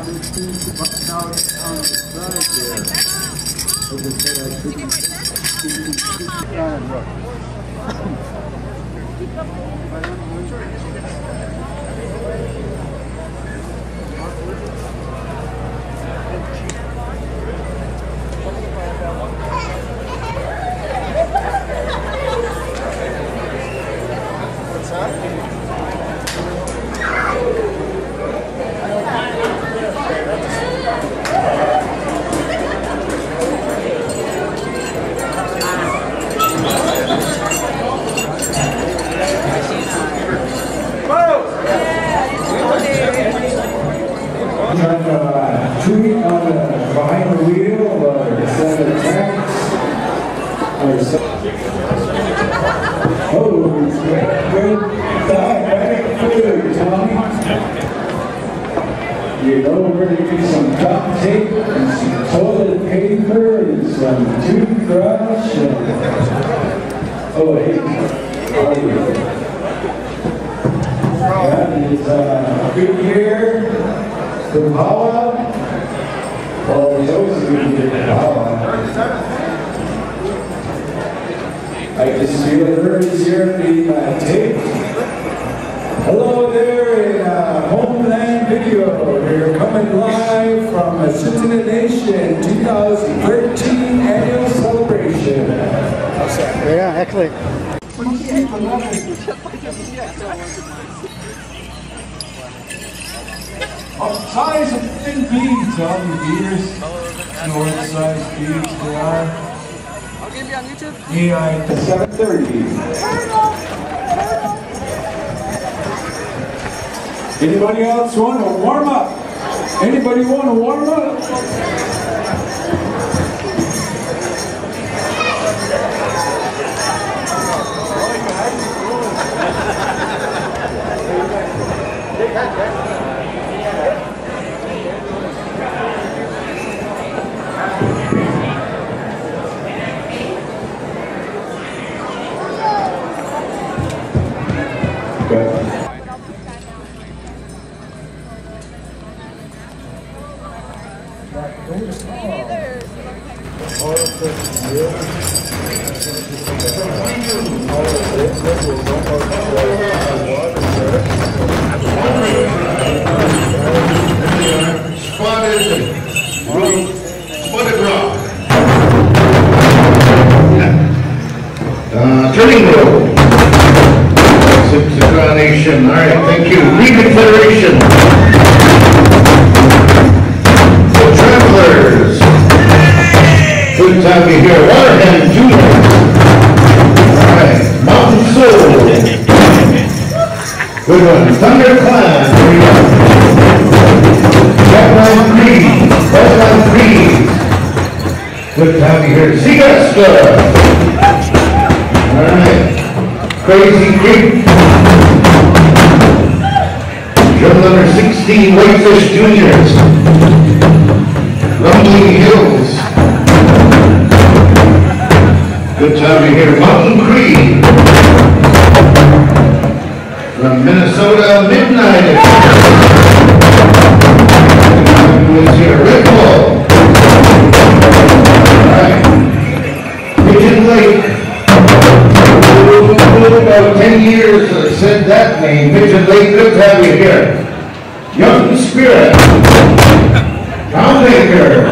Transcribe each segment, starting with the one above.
I just finished the button out on the side there. As I said, I couldn't keep it down. Look. Trying to uh, tweet on the behind the wheel or send a text or something. Oh, it's good. Good diabetic food, Tommy. Know where to get some duct tape and some toilet paper and some toothbrush and... Oh, you? That is uh, good year. The power. Oh, it's always good to get the power. I just feel the birds here being uh, tape. Excellent. What size of thin beads on the? You know what size beads they are? I'll give you on YouTube. Yeah, seven thirty. Anybody else want to warm up? Anybody want to warm up? Uh, turning road. Synchronization, all right, thank you. Reconfederation. The Travelers. Good time to hear Waterhead Junior. All right, Mountain Soul. Good one, Thunder Clan, here we go. Wetland Creed, Wetland Creed. Good time to hear. All right, Crazy Creek. Drum number 16, Whitefish Juniors. Rumbling Hills. Good time to hear Mountain Creek. From Minnesota, Midnight. Who's here? Red About ten years I said that name, Pigeon Lake, good to have you here. Young Spirit. Tom Baker.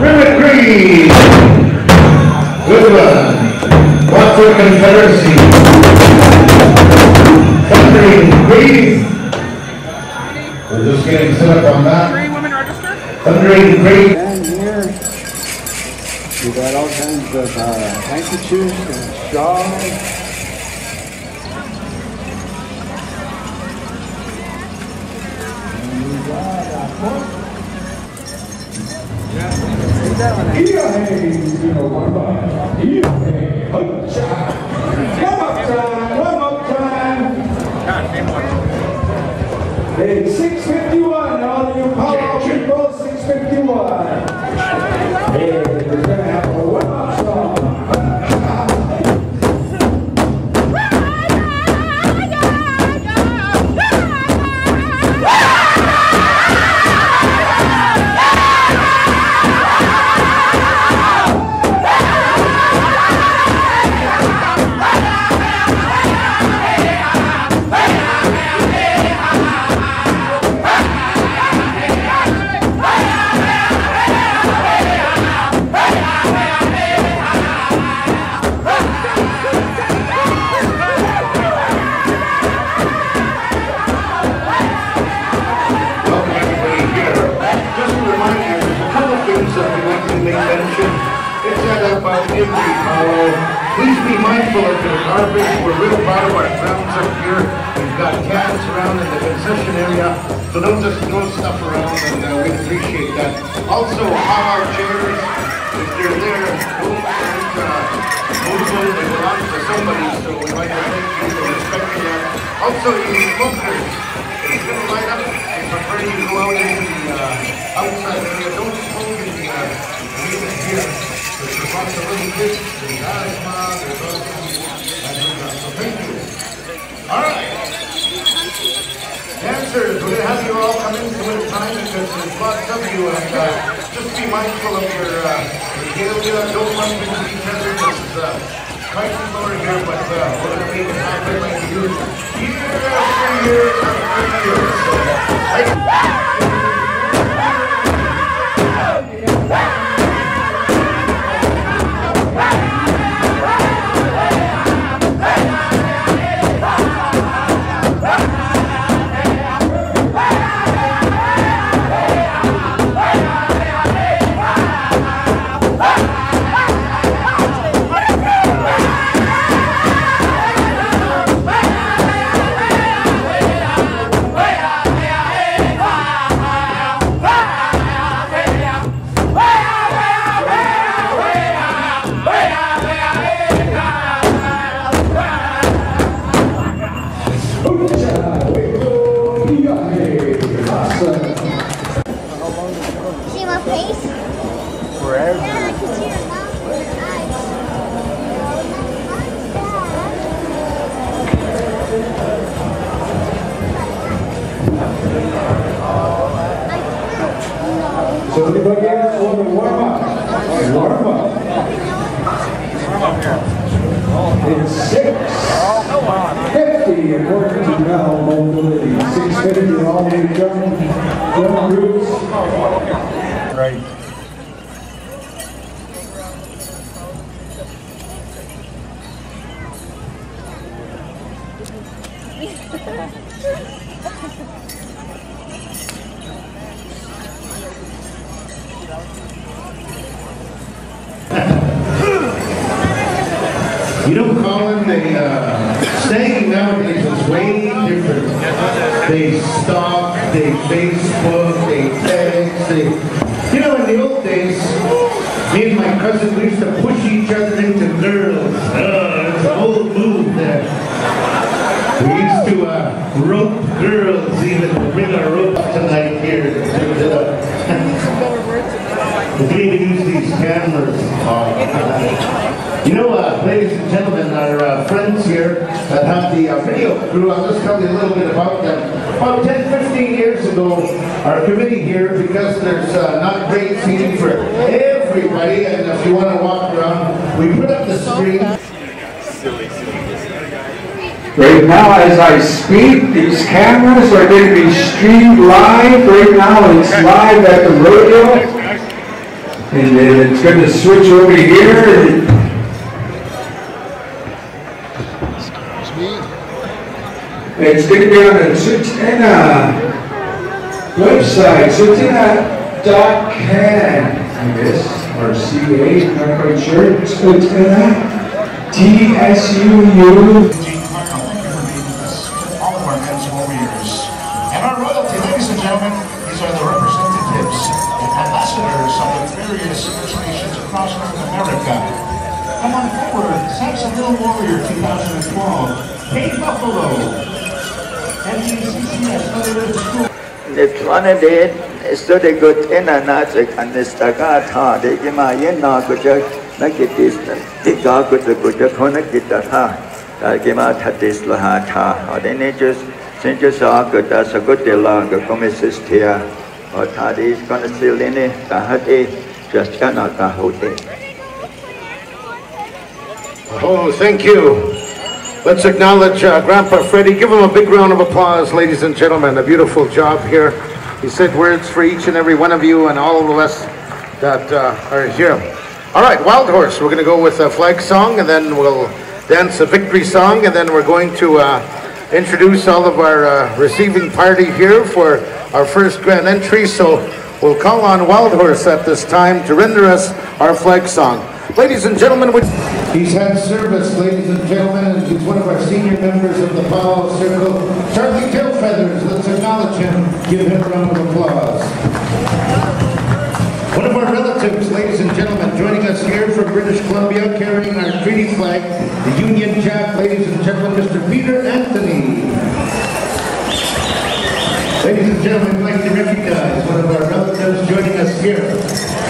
Rivet Creed. Good one. Watford Confederacy. Thundering Creed. We're just getting set up on that. Three women registered. Thundering Creed. And here, we got all kinds of uh, handkerchiefs and shawls. Hey, 651, all you power people, 651. Chairs, if they're there, don't, don't uh, move belong to somebody, so we like to thank you that. Also, you smokers, if you're light up, I prefer you go out into the uh, outside area. Don't smoke in the uh, here. There's a possibility, there's asthma, there's other things. that we've. So thank you. All right. Dancers, we're gonna have you all come in some at a time because there's lots of you and uh, just be mindful of your uh, regalia. Don't bump into each other. This is uh, quite similar here, but uh, we're gonna make it happen like we do year after year after year. So, I- See my face? Forever. Yeah, I can see your mouth and your eyes. So anybody else want to warm up? Warm up. Warm up here. It's six oh, fifty according to Mel Mobility. Six fifty, all the drum, drum groups. Right. You know, Colin, they, uh, staying nowadays is way different. They stalk, they Facebook, they text, they, you know, in the old days, me and my cousin, we used to push each other into girls. Uh, it's an old move there. We used to, uh, rope girls, even bring our rope tonight here. We need to use these cameras. Uh, You know, uh, ladies and gentlemen, our uh, friends here that have the uh, video crew, I'll just tell you a little bit about them. About 10, 15 years ago, our committee here, because there's uh, not great seating for everybody, and if you want to walk around, we put up the screen. Right now, as I speak, these cameras are going to be streamed live. Right now, it's live at the rodeo. And then it's going to switch over here. It's going to be on the Tsuu T'ina uh, website, Tsuu T'ina dot can, I guess, or CA, not quite sure. Tsuu T'ina, T-S-U-U. All of our events over. And our royalty, ladies and gentlemen, these are the representatives and ambassadors of the various Nations across North America. Come on forward, Saxonville Warrior 2012, Kate Buffalo, Litvanedet szöregut enanácsek annisztakát hádék imájén nákusak nakitisnak tikákutukutak honakitatá tárgimát hatiszlahát há hadénécsös szintjöszákuta the komiszisztia just cannot tahaté csaszkanatahóté Oh, thank you. Let's acknowledge uh, Grandpa Freddie. Give him a big round of applause, ladies and gentlemen. A beautiful job here. He said words for each and every one of you and all of us that uh, are here. All right, Wild Horse. We're going to go with a flag song, and then we'll dance a victory song, and then we're going to uh, introduce all of our uh, receiving party here for our first grand entry. So we'll call on Wild Horse at this time to render us our flag song. Ladies and gentlemen, would He's had service, ladies and gentlemen, he's one of our senior members of the Pow Wow Circle. Charlie Tailfeathers, let's acknowledge him. Give him a round of applause. One of our relatives, ladies and gentlemen, joining us here from British Columbia, carrying our treaty flag, the Union Jack, ladies and gentlemen, Mr. Peter Anthony. Ladies and gentlemen, I'd like to recognize one of our relatives joining us here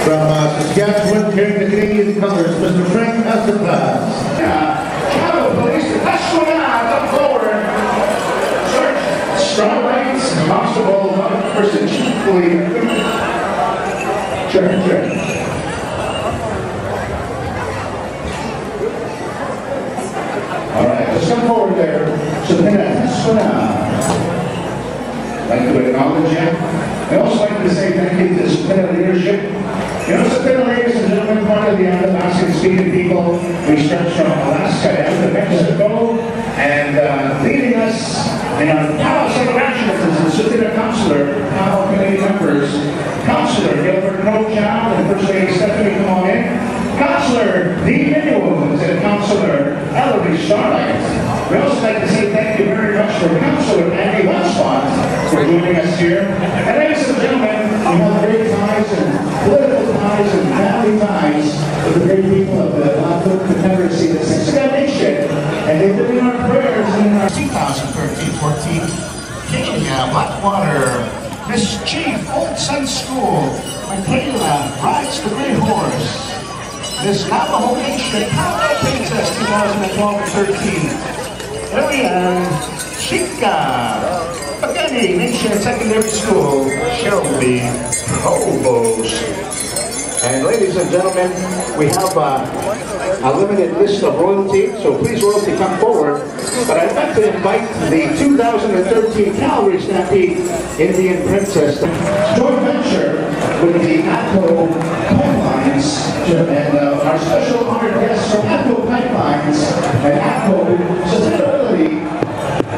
from uh, Saskatchewan, carrying the Canadian colors, Mr. Frank Asapas. Chicago Police, that's what I come forward. Search strong lights, constable, person chiefly. Sure, sure. All right, let's come forward there. So then, that's what I like to acknowledge you. I also like to say thank you to Sapena leadership. You know, Sapena, ladies and gentlemen, part of the Athabascan speaking people, we stretch from Alaska down to Mexico, and uh, leading us in our Councilor, Pow Wow Committee members, Councilor Gilbert Crowchild and First Lady Stephanie, come on in. Councilor Dean Minuels and Councilor Ellery Starlight. We also like to say thank you very much for Councilor Andy Westmont for joining us here. And ladies and gentlemen, we have great ties and political ties and family ties with the great people of the Blackfoot Confederacy, the Siksika Nation. And they've been in our prayers in our 2013-14 Blackwater, Miss Chief, Old Sun School, Michaela rides the gray horse. Miss Navajo Nation Power Princess 2012-13. Ariane Chica. Piikani Nation Secondary School, Shelby Provost. And ladies and gentlemen, we have uh, a limited list of royalty, so please royalty come forward. But I'd like to invite the 2013 Calgary Stampede Indian Princess joint venture with the ATCO Pipelines and uh, our special honored guests from ATCO Pipelines and ATCO Sustainability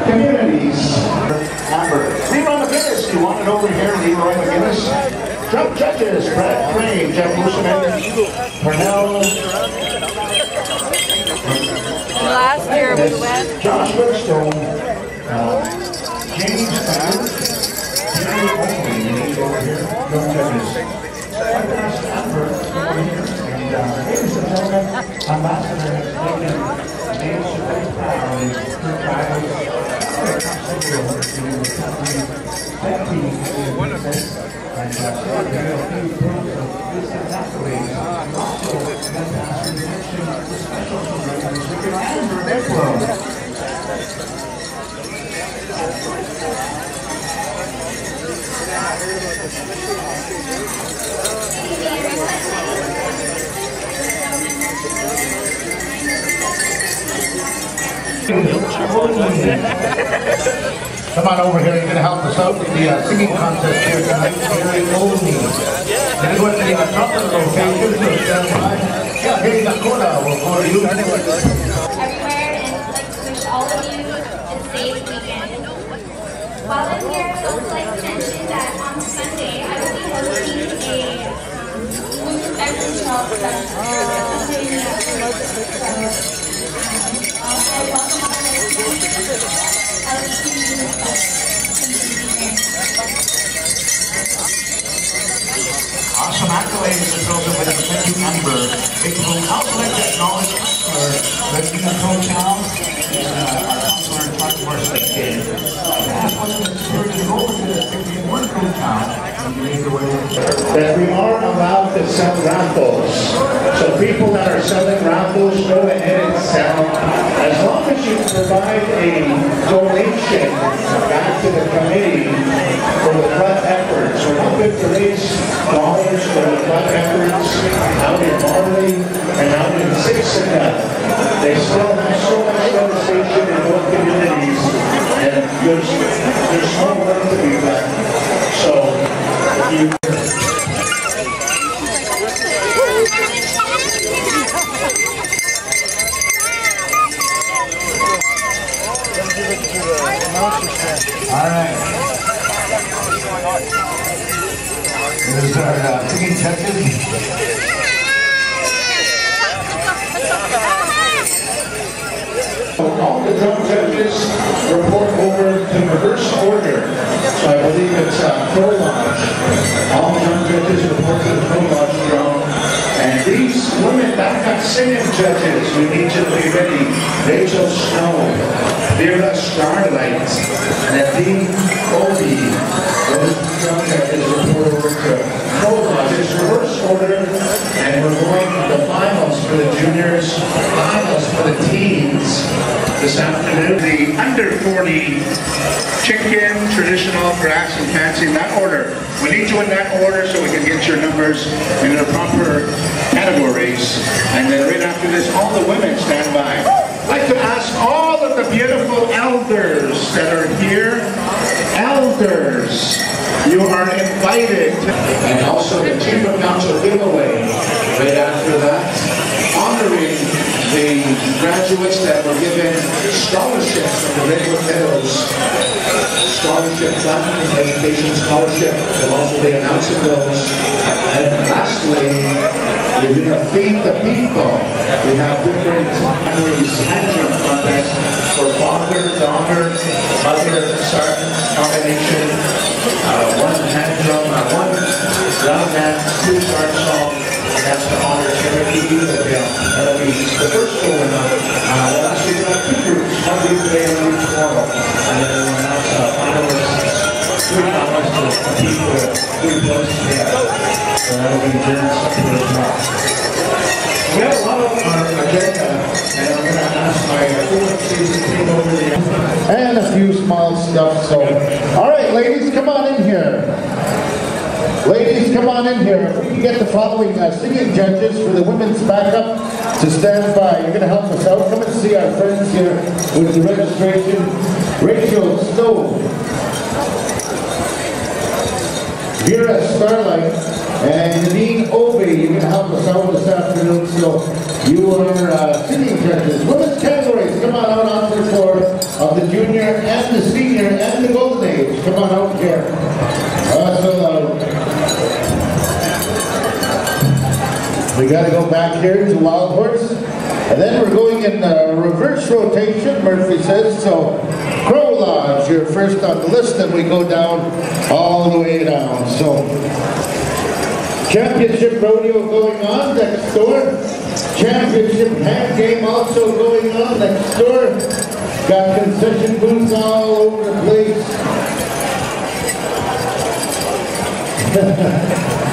Communities. Amber. Leroy McGinnis, you want it over here, Leroy McGinnis? Drum judges, Brad Crane, Jeff Luceman, Pernell, Last year we went. Josh Redstone, uh, James Ballard, Jerry Oakley, you need over here, drum judges. Amber, over here, and uh, ladies and gentlemen, Ambassador has taken and uh, Come on over here, you're gonna help us out with the uh, singing contest here tonight. Very Olney. Go to the uh, the location, so stand by. Yeah, hey, Dakota, we'll to you. everywhere and like to wish all of you a safe weekend. While I'm here, I would like to mention that on Sunday I will be hosting a um, women's beverage shop Awesome accolades that goes with the thank you, Amber. It will also like to acknowledge our Regina Town, is uh, our counselor our state game. The the state one town. That we are allowed to sell raffles. So people that are selling raffles, go ahead and sell. As long as provide a donation back to the committee for the flood efforts. We're good to raise dollars for the flood efforts out in Morley and out in Siksika. They still have so much devastation in both communities and there's, there's more work to be done. So, you All right. There's our uh, singing judges. all the drum judges report over to reverse order. So I believe it's uh, Crow Lodge. All drum judges report to the Crow Lodge drum. And these women backup singing judges, we need you to be ready. Rachel Snow, Vera Starlight, Nadine Obi. Those drum judges report over to Lodge. It's reverse order, and we're going to the finals for the juniors, finals for the teens this afternoon. The under 40 chicken, traditional, grass, and fancy in that order. We need you in that order so we can get your numbers in the proper categories. And then right after this, all the women stand by. I'd like to ask all of the beautiful elders that are here, elders, you are invited. And also the Chief of Council giveaway right after that, honoring the graduates that were given scholarships from the Redwood Meadows Scholarship, Education Scholarship. We'll also be announcing those. And lastly, we're going to feed the people. We have different families handling contests for father, daughter, mother, son combination. Uh, one hand drum, uh, one drum and two start song. And that's to honor Cherokee Youth Bill. That'll be the first going on. Uh, well, actually, got two groups, one group today and one tomorrow. And then we'll announce uh, finalists, and a few small stuff, so. All right, ladies, come on in here. Ladies, come on in here. We can get the following uh, singing judges for the women's backup to stand by. You're going to help us out. Come and see our friends here with the registration. Rachel Stowe. Vera Starlight and Nadine Obi. You're going to help us out this afternoon. So you are uh, singing judges. Women's categories, come on out on the floor of the junior and the senior and the golden age. Come on out here. Uh, so. We got to go back here to Wild Horse. And then we're going in uh, reverse rotation, Murphy says. So You're first on the list, and we go down all the way down. So championship rodeo going on next door. Championship hand game also going on next door. Got concession booths all over the place.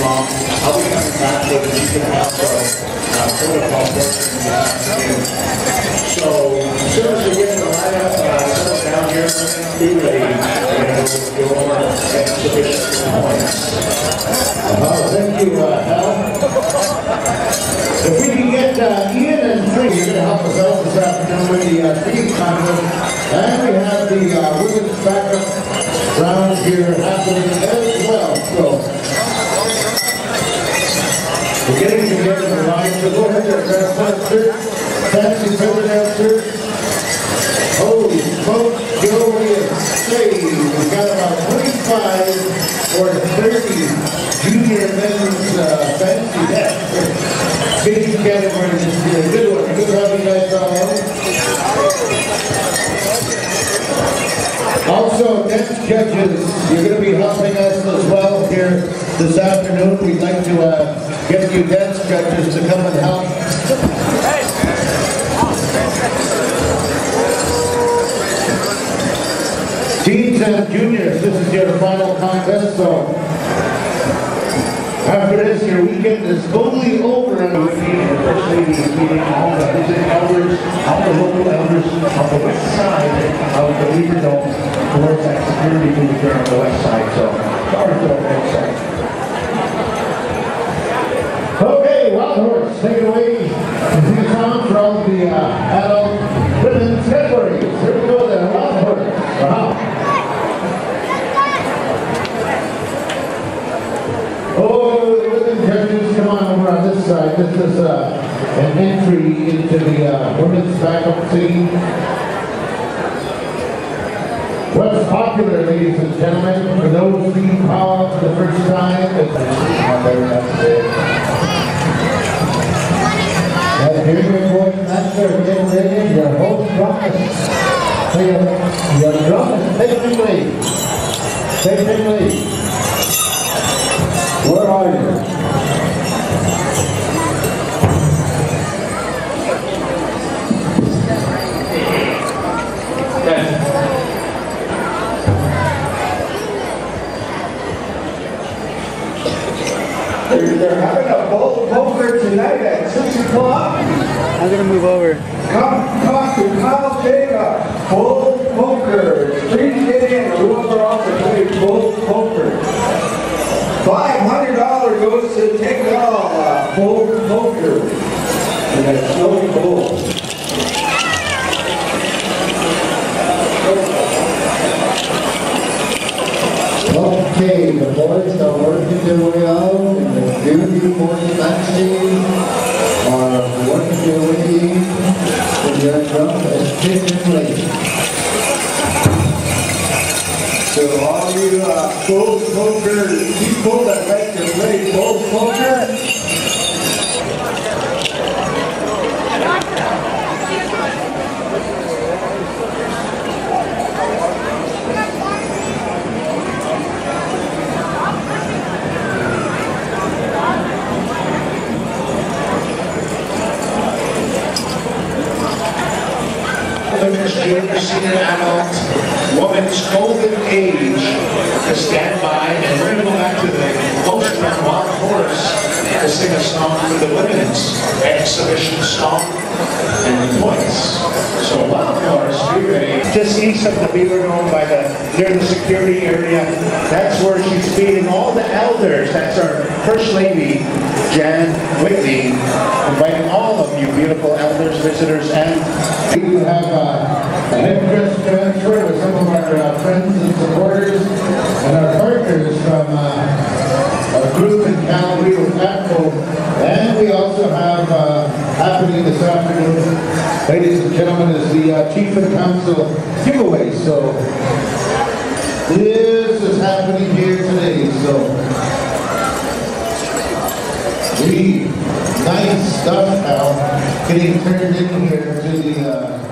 Long. I'll be coming back uh. So, as soon as we get the lineup, uh, settle down here, be ready, and we'll go over and sufficient points. Oh, thank you, uh, Hal. We get uh, Ian and Free, you're gonna help us out this afternoon with the uh, theme contest. And we have the uh, women's backup round here happening as well, so. We're getting together the line, so go ahead there, grab one, sir. Fancy paper down, sir. Holy smokes, Joe is saved. We've got about 25 or 30 junior men's uh, fancy deck. Big category, this is a good one. Good to have you guys all out. Also, next judges, you're going to be helping us as well here this afternoon. We'd like to uh, get you dance judges to come and help. Teens and juniors, this is your final contest, so after this, your weekend is totally over and we're meeting, lady is meeting all the visiting elders, all the local elders on the west side of the Legion Dome towards that security booth there on the west side, so, sorry for the west side. Okay, Wild Horse, take it away. Continue for all the uh, this is uh, an entry into the uh, women's backup scene. What's popular, ladies and gentlemen, for those who see power for the first time, here's your voice master, get ready, your host drummers. So your, your drummers, take them away. Take them away. Where are you? They're, having a bowl poker tonight at six o'clock. I'm gonna move over. Come talk to Kyle Jacob, Bull Poker. Please get in, whoever wants to play Bull Poker. Five hundred dollars goes to take it all, uh, Bull Poker. And that's so cool. Okay, the boys are working their way out, and the beauty boys backstage are working their way in. So their drum is taking place. So all you, uh, Bull Poker people that like to play Bull Poker, Women's junior, senior adult, woman's golden age to stand by. And we're going to go back to the most Wild Horse to sing a song for the women's exhibition song and voice. So Wild Horse, be ready. just east of the Beaver Dome by the, near the security area. That's where she's feeding all the elders. That's our First Lady, Jan Whitney, inviting all of you beautiful elders, visitors, and We have uh, a headdress transfer with some of our uh, friends and supporters and our partners from uh, our group in Calgary with ATCO. And we also have uh, happening this afternoon, ladies and gentlemen, is the uh, Chief and Council giveaway. So this is happening here today. So we nice stuff now getting turned in here to the